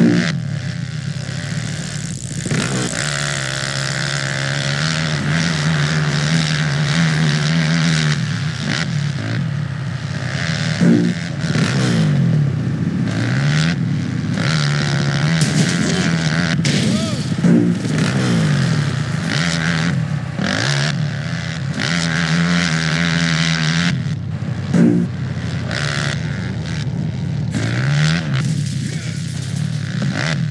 Yeah. Yeah.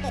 Ha